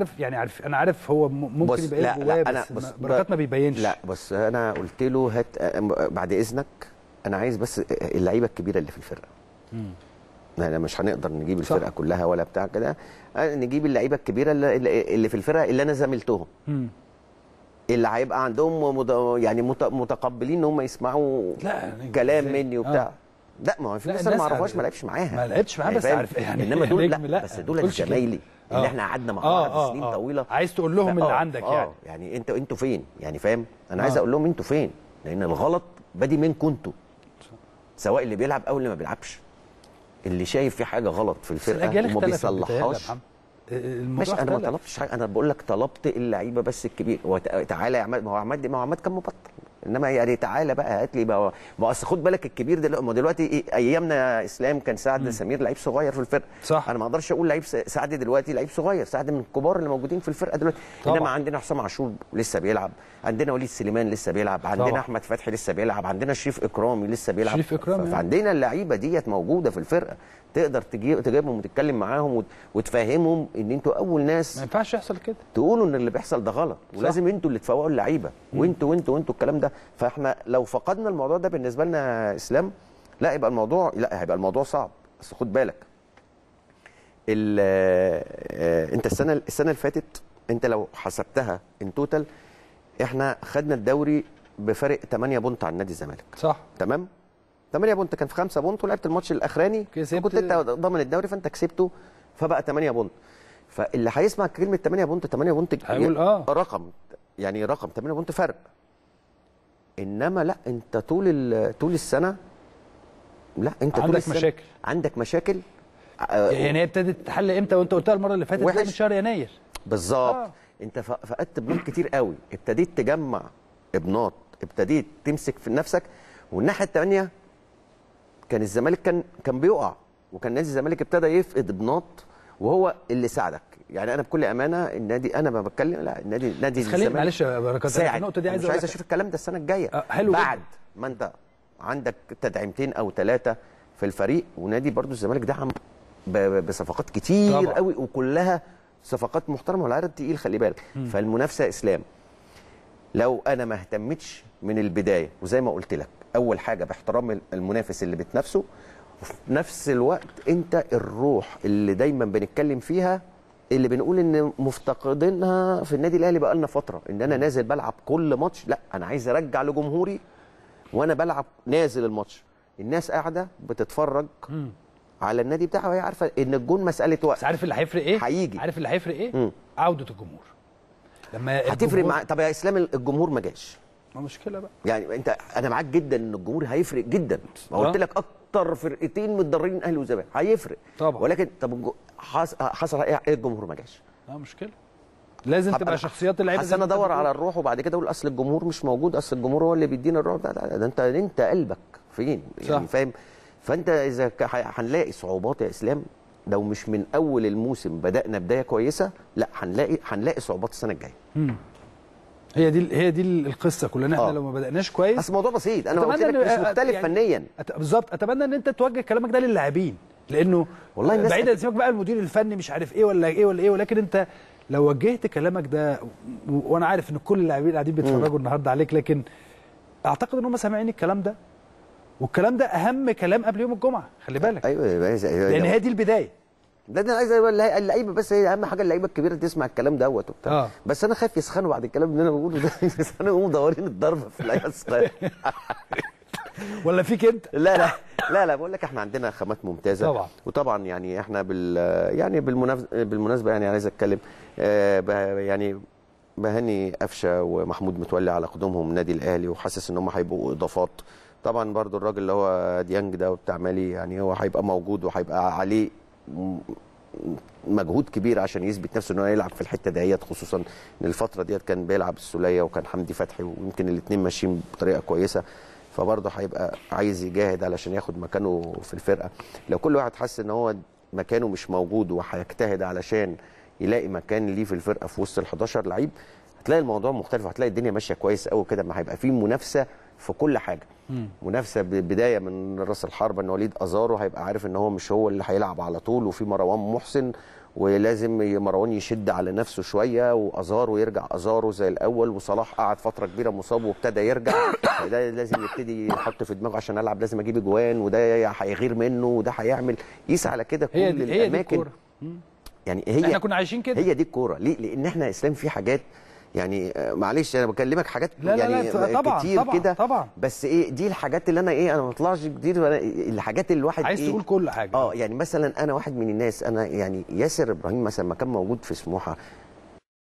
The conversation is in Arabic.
عارف يعني عارف أنا عارف هو ممكن يبقى لا، إيه لا، جواه بس ما- بركات ما بيبينش لا بس أنا قلت له هات بعد إذنك أنا عايز بس اللعيبة الكبيرة اللي في الفرقة مم. إحنا مش هنقدر نجيب صح. الفرقة كلها ولا بتاع كده نجيب اللعيبة الكبيرة اللي, اللي في الفرقة اللي أنا زميلتهم مم. اللي هيبقى عندهم مد- يعني مت- متقبلين إن هم يسمعوا لا كلام؟ مني آه. لا ما هو في ناس أنا ما اعرفهاش ما لعبش معاها ما لعبش معاها يعني بس؟ عارف يعني إنما دول لا, لا، بس دول. زمايلي اللي آه. إحنا قعدنا مع آه، بعض آه، سنين. طويلة عايز تقول لهم اللي عندك يعني. يعني أنتوا أنتوا فين يعني فاهم أنا عايز. أقول لهم أنتوا فين لأن الغلط بادي منكم أنتوا سواء اللي بيلعب أو اللي ما بيلعبش اللي شايف في حاجة غلط في الفرقة وما بيصلحهاش ماشي أنا ما. طلبتش حاجة أنا بقول لك طلبت اللعيبة بس الكبير تعالى يا عماد ما هو عماد ما هو عماد كان مبطل إنما يعني تعالى بقى هات لي بقى ما أصل خد بالك الكبير ده ما دلوقتي إيه أيامنا يا إسلام كان سعد سمير لعيب صغير في الفرقة. صح. أنا ما أقدرش أقول لعيب سعد دلوقتي لعيب صغير سعد من الكبار اللي موجودين في الفرقة دلوقتي. طبعا. إنما عندنا حسام عاشور لسه بيلعب عندنا وليد سليمان لسه بيلعب عندنا طبعا. أحمد فتحي لسه بيلعب عندنا شريف إكرامي لسه بيلعب. شريف آه. فعندنا اللعيبة ديت موجودة في الفرقة. تقدر تجي- تجيبهم وتتكلم معاهم وت- وتفهمهم إن أنتوا أول ناس ما ينفعش يحصل كده. تقولوا إن اللي بيحصل ده غلط. ولازم أنتوا اللي تفوقوا اللعيبة. وأنتوا وأنتوا وأنتوا الكلام ده. فاحنا لو فقدنا الموضوع ده بالنسبة لنا يا إسلام لا يبقى الموضوع لا هيبقى الموضوع صعب. بس خد بالك ال- آه، انت السنة السنة اللي فاتت انت لو حسبتها in total إحنا خدنا الدوري بفرق 8 point عن نادي الزمالك. صح. تمام؟ 8 point كان في 5 point ولعبت الماتش الأخراني كسبت- كنت انت ضامن الدوري فانت كسبته فبقى 8 point. فاللي هيسمع كلمة 8 point 8 point هيقول آه. رقم يعني رقم 8 point فرق. إنما لا أنت طول طول السنة لا أنت طول عندك السنة مشاكل. عندك مشاكل. يعني هي ابتدت تتحل إمتى وأنت قلتها المرة اللي فاتت؟ من شهر يناير. بالظبط. آه. أنت فقدت بنات كتير قوي. ابتديت تجمع ابنات ابتديت تمسك في نفسك. والناحية الثانية كان الزمالك كان كان بيقع. وكان نادي الزمالك ابتدى يفقد بنات وهو اللي ساعدك. يعني أنا بكل أمانة النادي أنا ما بتكلم لا النادي نادي خليني معلش يا النقطه دي عايز مش عايز أشوف الكلام ده السنة الجاية. آه، حلو بعد. ما أنت عندك تدعيمتين أو ثلاثة في الفريق ونادي برضو الزمالك دعم بصفقات كتير طبعا. قوي وكلها صفقات محترمة والعدد تقيل خلي بالك. فالمنافسة إسلام. لو أنا ما اهتمتش من البداية وزي ما قلت لك أول حاجة باحترام المنافس اللي بتنافسه وفي نفس الوقت أنت الروح اللي دايما بنتكلم فيها اللي بنقول إن مفتقدينها في النادي الأهلي بقالنا فترة. إن أنا نازل بلعب كل ماتش. لا أنا عايز أرجع لجمهوري وأنا بلعب نازل الماتش. الناس قاعدة بتتفرج على النادي بتاعها وهي عارفة إن الجون مسألة وقت. بس عارف اللي هيفرق إيه؟ هيجي. عارف اللي هيفرق إيه. عودة الجمهور. لما هتفرق الجمهور- مع طب يا إسلام الجمهور ما جاش. ما مشكلة بقى. يعني أنت أنا معاك جدا إن الجمهور هيفرق جدا. ما قلت آه. لك أكتر. فرقتين متضررين أهلي وزمالك. هيفرق. طبعا. ولكن طب حصل إيه الجمهور؟ ما جاش. ما مشكلة. لازم تبقى شخصيات اللعيبة ما أنا أدور. على الروح وبعد كده أقول أصل الجمهور مش موجود أصل الجمهور هو اللي بيدينا الروح. ده, ده, ده انت أنت قلبك. فين؟ يعني صح. فاهم؟ فأنت إذا هنلاقي صعوبات يا إسلام. لو مش من أول الموسم بدأنا بداية كويسة لا هنلاقي هنلاقي صعوبات السنة الجاية. هي دي هي دي القصة كلنا إحنا آه. لو ما بدأناش كويس اصل الموضوع بسيط. أنا قلت لك مش مختلف يعني- فنيا. بالظبط. أتمنى إن أنت توجه كلامك ده للاعبين لأنه والله الناس بعيدا سيبك بقى المدير الفني مش عارف إيه ولا إيه ولا إيه ولكن أنت لو وجهت كلامك ده وأنا عارف إن كل اللاعبين قاعدين بيتفرجوا النهارده عليك لكن أعتقد إن هم سامعين الكلام ده والكلام ده أهم كلام قبل يوم الجمعة خلي بالك. أيوه لأن هي دي البداية. ده أنا عايز أقول اللعي- اللعيبة بس هي أهم حاجة اللعيبة الكبيرة تسمع الكلام دوت وبتاع. آه. بس أنا خايف يسخنوا بعد الكلام اللي أنا بقوله ده. يسخنوا يقوموا مدورين الضربه في اللعيبه الصغيرة. ولا فيك أنت؟ لا لا لا لا بقول لك إحنا عندنا خامات ممتازة. طبعا. وطبعا يعني إحنا بال يعني بالمناسبة يعني عايز أتكلم آه، يعني بهني قفشة ومحمود متولي على قدومهم النادي الأهلي وحاسس إن هم هيبقوا إضافات. طبعا برضو الراجل اللي هو ديانج ده بتاع مالي يعني هو هيبقى موجود وهيبقى عليه مجهود كبير عشان يثبت نفسه ان هو يلعب في الحتة ديت خصوصا إن الفترة ديت كان بيلعب السولية وكان حمدي فتحي ويمكن الاثنين ماشيين بطريقة كويسة فبرضه هيبقى عايز يجاهد علشان ياخد مكانه في الفرقة. لو كل واحد حس إن هو مكانه مش موجود وهيجتهد علشان يلاقي مكان ليه في الفرقة في وسط ال 11 لعيب هتلاقي الموضوع مختلف هتلاقي الدنيا ماشية كويس قوي كده ما هيبقى فيه منافسة في كل حاجة. منافسة بدايه من راس الحربه إن وليد أزارو هيبقى عارف إن هو مش هو اللي هيلعب على طول وفي مروان محسن ولازم مروان يشد على نفسه شوية وأزارو يرجع أزارو زي الأول وصلاح قعد فترة كبيرة مصاب وابتدى يرجع ده لازم يبتدي يحط في دماغه عشان ألعب لازم أجيب أجوان وده هيغير منه وده هيعمل قيس على كده كل هي دي هي دي الأماكن. الكورة. يعني هي إحنا كنا عايشين كده. هي دي الكورة. ليه؟ لأن إحنا اسلام في حاجات يعني آه، معلش أنا بكلمك حاجات لا لا يعني لا طبعا كتير طبعا كده. طبعا. بس إيه دي الحاجات اللي أنا إيه أنا ما بطلعش كتير الحاجات اللي الواحد عايز إيه تقول كل حاجة. آه يعني مثلا أنا واحد من الناس أنا يعني ياسر إبراهيم مثلا ما كان موجود في سموحة.